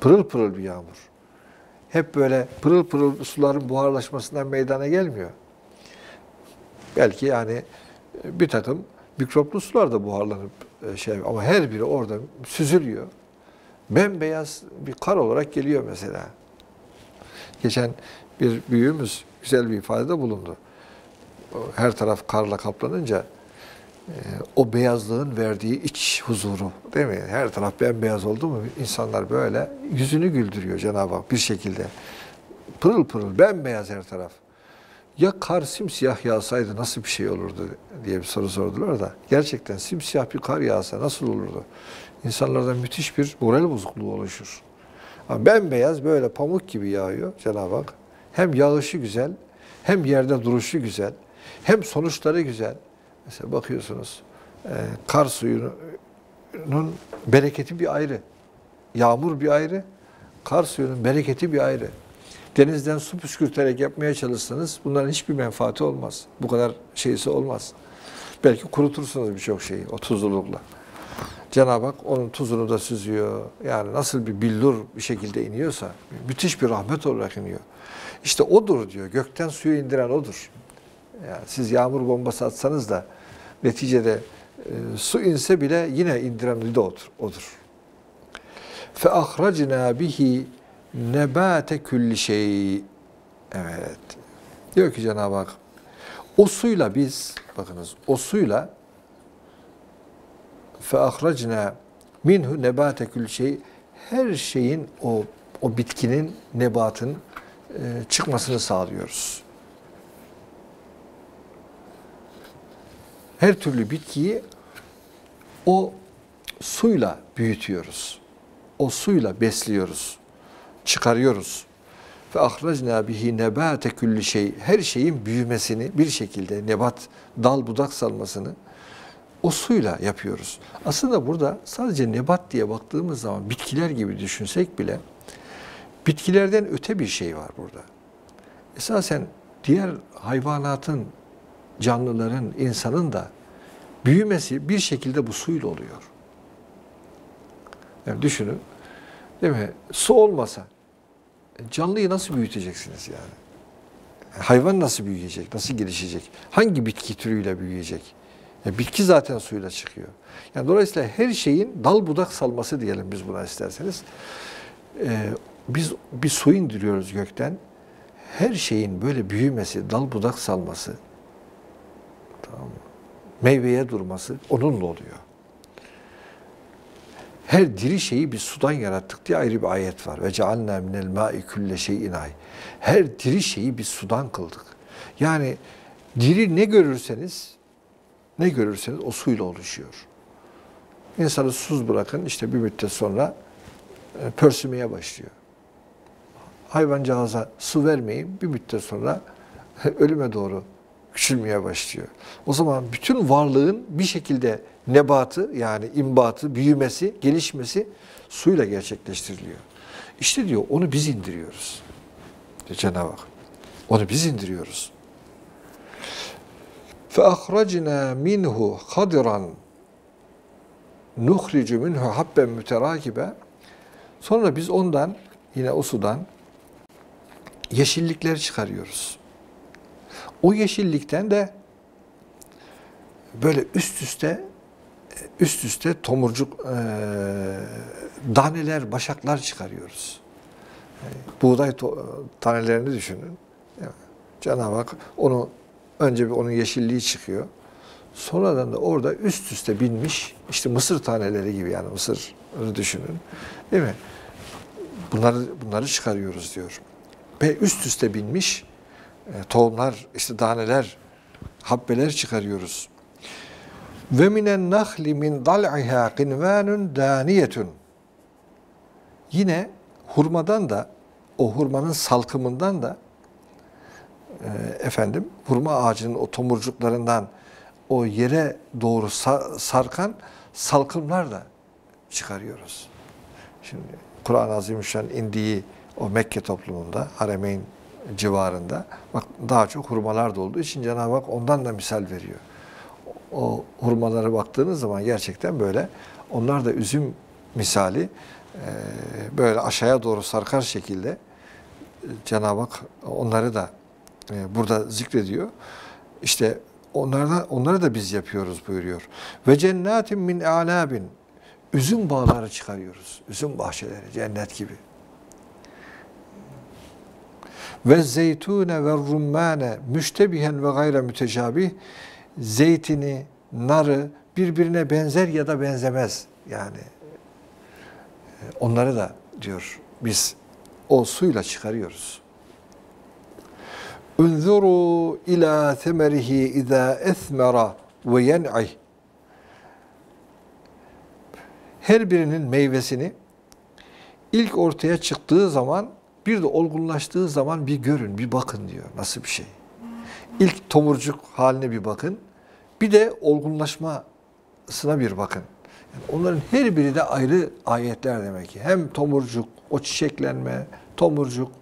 Pırıl pırıl bir yağmur. Hep böyle pırıl pırıl suların buharlaşmasından meydana gelmiyor. Belki yani bir takım mikroplu sular da buharlanıp e, şey ama her biri orada süzülüyor. Bembeyaz bir kar olarak geliyor mesela. Geçen bir büyüğümüz güzel bir ifadede bulundu. Her taraf karla kaplanınca e, o beyazlığın verdiği iç huzuru değil mi? Her taraf bembeyaz oldu mu insanlar böyle yüzünü güldürüyor Cenab-ı Hak bir şekilde. Pırıl pırıl bembeyaz her taraf ya kar simsiyah yağsaydı nasıl bir şey olurdu diye bir soru sordular da gerçekten simsiyah bir kar yağsa nasıl olurdu? İnsanlarda müthiş bir moral bozukluğu oluşur. Ama bembeyaz böyle pamuk gibi yağıyor Cenab-ı Hak. Hem yağışı güzel, hem yerde duruşu güzel, hem sonuçları güzel. Mesela bakıyorsunuz e, kar suyunun bereketi bir ayrı. Yağmur bir ayrı, kar suyunun bereketi bir ayrı denizden su püskürterek yapmaya çalışsanız bunların hiçbir menfaati olmaz. Bu kadar şeysi olmaz. Belki kurutursunuz birçok şeyi o tuzlulukla. Cenab-ı Hak onun tuzunu da süzüyor. Yani nasıl bir billur bir şekilde iniyorsa müthiş bir rahmet olarak iniyor. İşte odur diyor. Gökten suyu indiren odur. Yani siz yağmur bombası atsanız da neticede e, su inse bile yine indiren de odur. odur. Ahracna bihi nebate külli şey. Evet. Diyor ki Cenab-ı Hak o suyla biz bakınız o suyla ahracna minhu nebate külli şey her şeyin o o bitkinin nebatın e, çıkmasını sağlıyoruz. Her türlü bitkiyi o suyla büyütüyoruz. O suyla besliyoruz. Çıkarıyoruz. Ve ahracna bihi nebate külli şey. Her şeyin büyümesini bir şekilde nebat, dal budak salmasını o suyla yapıyoruz. Aslında burada sadece nebat diye baktığımız zaman bitkiler gibi düşünsek bile bitkilerden öte bir şey var burada. Esasen diğer hayvanatın, canlıların, insanın da büyümesi bir şekilde bu suyla oluyor. Yani düşünün, değil mi? Su olmasa canlıyı nasıl büyüteceksiniz yani? Hayvan nasıl büyüyecek, nasıl gelişecek? Hangi bitki türüyle büyüyecek? Yani bitki zaten suyla çıkıyor. Yani dolayısıyla her şeyin dal budak salması diyelim biz buna isterseniz. Ee, biz bir su indiriyoruz gökten. Her şeyin böyle büyümesi, dal budak salması, tamam mı? meyveye durması onunla oluyor. Her diri şeyi bir sudan yarattık diye ayrı bir ayet var. Ve cealna minel ma'i külle şeyin ay. Her diri şeyi bir sudan kıldık. Yani diri ne görürseniz ne görürseniz o suyla oluşuyor. İnsanı susuz bırakın işte bir müddet sonra e, pörsümeye başlıyor. Hayvancağıza su vermeyin bir müddet sonra ölüme doğru küçülmeye başlıyor. O zaman bütün varlığın bir şekilde nebatı yani imbatı, büyümesi, gelişmesi suyla gerçekleştiriliyor. İşte diyor onu biz indiriyoruz. Cenab-ı Hak. Onu biz indiriyoruz. فَاَخْرَجْنَا minhu خَدِرًا نُخْرِجُ minhu habben müterakibe Sonra biz ondan, yine o sudan yeşillikler çıkarıyoruz. O yeşillikten de böyle üst üste üst üste tomurcuk e, daneler, başaklar çıkarıyoruz. Yani buğday tanelerini düşünün. Yani Cenab-ı Hak onu önce bir onun yeşilliği çıkıyor. Sonradan da orada üst üste binmiş işte mısır taneleri gibi yani mısırı düşünün. Değil mi? Bunları bunları çıkarıyoruz diyor. Ve üst üste binmiş tohumlar, işte daneler, habbeler çıkarıyoruz. Ve minen nahli min dal'iha qinvanun daniyetun. Yine hurmadan da o hurmanın salkımından da e, efendim hurma ağacının o tomurcuklarından o yere doğru sarkan salkımlar da çıkarıyoruz. Şimdi Kur'an-ı Azimüşşan indiği o Mekke toplumunda, Haremeyn civarında bak daha çok hurmalar da olduğu için Cenab-ı Hak ondan da misal veriyor. O hurmalara baktığınız zaman gerçekten böyle onlar da üzüm misali böyle aşağıya doğru sarkar şekilde Cenab-ı Hak onları da burada zikrediyor. İşte onları onları da biz yapıyoruz buyuruyor. Ve cennetin min alabin üzüm bağları çıkarıyoruz. Üzüm bahçeleri cennet gibi ve zeytune ve rummane müştebihen ve gayre mütecabih zeytini, narı birbirine benzer ya da benzemez. Yani e, onları da diyor biz o suyla çıkarıyoruz. Unzuru ila semerihi iza esmera ve yen'ih. Her birinin meyvesini ilk ortaya çıktığı zaman bir de olgunlaştığı zaman bir görün, bir bakın diyor. Nasıl bir şey? İlk tomurcuk haline bir bakın. Bir de olgunlaşmasına bir bakın. Yani onların her biri de ayrı ayetler demek ki. Hem tomurcuk, o çiçeklenme, tomurcuk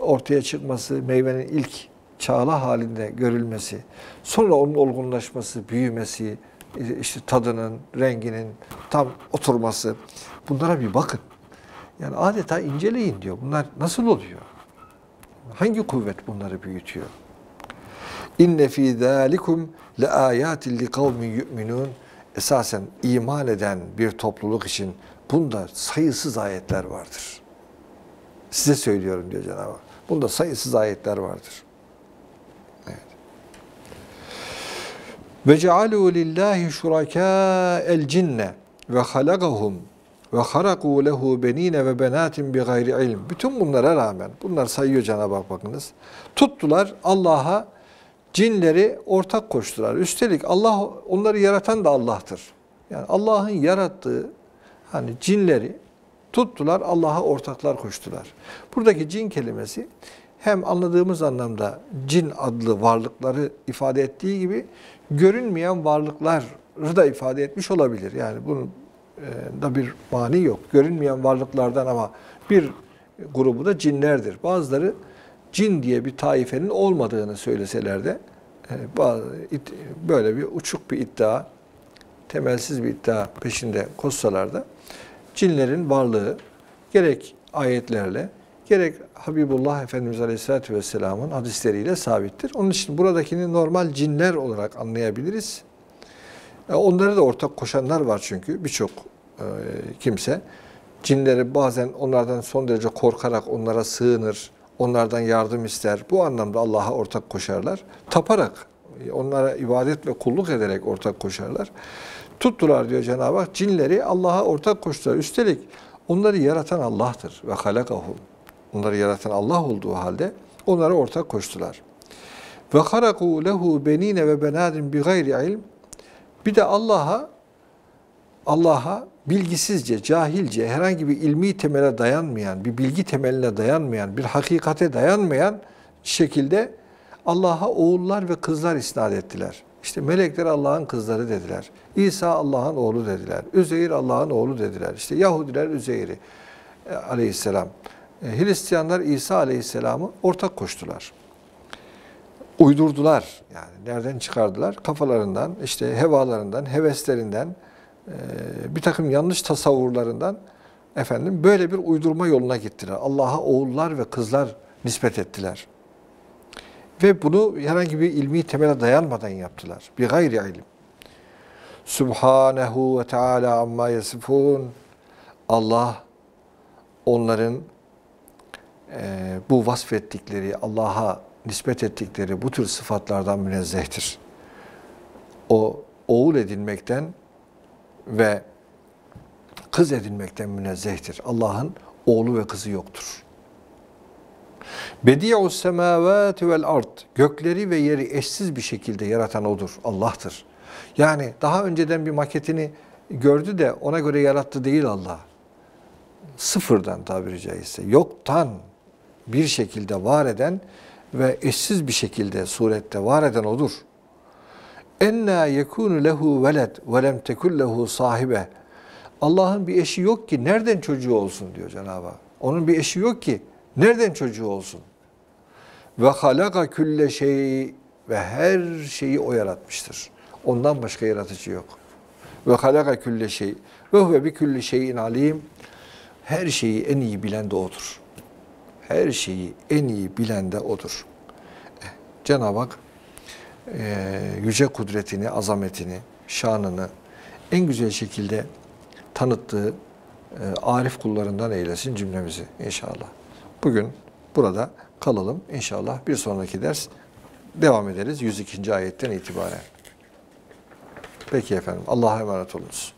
ortaya çıkması, meyvenin ilk çağla halinde görülmesi, sonra onun olgunlaşması, büyümesi, işte tadının, renginin tam oturması. Bunlara bir bakın. Yani adeta inceleyin diyor. Bunlar nasıl oluyor? Hangi kuvvet bunları büyütüyor? İnne fî zâlikum le âyâtin li kavmin yu'minûn. Esasen iman eden bir topluluk için bunda sayısız ayetler vardır. Size söylüyorum diyor Cenab-ı Hak. Bunda sayısız ayetler vardır. Ve cealû lillahi şurakâ el cinne ve halakahum ve haraku lehu benine ve benatin bi gayri ilm. Bütün bunlara rağmen, bunlar sayıyor Cenab-ı Hak bakınız. Tuttular Allah'a cinleri ortak koştular. Üstelik Allah onları yaratan da Allah'tır. Yani Allah'ın yarattığı hani cinleri tuttular Allah'a ortaklar koştular. Buradaki cin kelimesi hem anladığımız anlamda cin adlı varlıkları ifade ettiği gibi görünmeyen varlıkları da ifade etmiş olabilir. Yani bunun e, da bir mani yok. Görünmeyen varlıklardan ama bir grubu da cinlerdir. Bazıları cin diye bir taifenin olmadığını söyleseler de böyle bir uçuk bir iddia, temelsiz bir iddia peşinde koşsalar da cinlerin varlığı gerek ayetlerle gerek Habibullah Efendimiz Aleyhisselatü Vesselam'ın hadisleriyle sabittir. Onun için buradakini normal cinler olarak anlayabiliriz. E, onları da ortak koşanlar var çünkü birçok e, kimse. Cinleri bazen onlardan son derece korkarak onlara sığınır, onlardan yardım ister. Bu anlamda Allah'a ortak koşarlar. Taparak, onlara ibadet ve kulluk ederek ortak koşarlar. Tuttular diyor Cenab-ı Hak, cinleri Allah'a ortak koştular. Üstelik onları yaratan Allah'tır. Ve halakahum. Onları yaratan Allah olduğu halde onlara ortak koştular. Ve haraku lehu benine ve benadin bi gayri ilm. Bir de Allah'a Allah'a bilgisizce, cahilce, herhangi bir ilmi temele dayanmayan, bir bilgi temeline dayanmayan, bir hakikate dayanmayan şekilde Allah'a oğullar ve kızlar isnat ettiler. İşte melekler Allah'ın kızları dediler. İsa Allah'ın oğlu dediler. Üzeyir Allah'ın oğlu dediler. İşte Yahudiler Üzeyr'i e, aleyhisselam. E, Hristiyanlar İsa aleyhisselamı ortak koştular. Uydurdular. Yani nereden çıkardılar? Kafalarından, işte hevalarından, heveslerinden, e, bir takım yanlış tasavvurlarından efendim böyle bir uydurma yoluna gittiler. Allah'a oğullar ve kızlar nispet ettiler. Ve bunu herhangi bir ilmi temele dayanmadan yaptılar. Bir gayri ilim. Subhanehu ve Teala amma yasifun. Allah onların e, bu vasfettikleri, Allah'a nispet ettikleri bu tür sıfatlardan münezzehtir. O oğul edinmekten ve kız edinmekten münezzehtir. Allah'ın oğlu ve kızı yoktur. Bedi'us semavati vel ard. Gökleri ve yeri eşsiz bir şekilde yaratan odur. Allah'tır. Yani daha önceden bir maketini gördü de ona göre yarattı değil Allah. Sıfırdan tabiri caizse. Yoktan bir şekilde var eden ve eşsiz bir şekilde surette var eden odur. Enna yekunu lehu veled ve lem tekun lehu sahibe. Allah'ın bir eşi yok ki nereden çocuğu olsun diyor Cenab-ı Hak. Onun bir eşi yok ki nereden çocuğu olsun? Ve halaka külle şeyi ve her şeyi o yaratmıştır. Ondan başka yaratıcı yok. Ve halaka külle şey ve huve bi külli şeyin alim. Her şeyi en iyi bilen de odur. Her şeyi en iyi bilen de odur. Eh, Cenab-ı Hak e, yüce kudretini, azametini, şanını en güzel şekilde tanıttığı e, arif kullarından eylesin cümlemizi inşallah. Bugün burada kalalım inşallah. Bir sonraki ders devam ederiz 102. ayetten itibaren. Peki efendim. Allah'a emanet olunuz.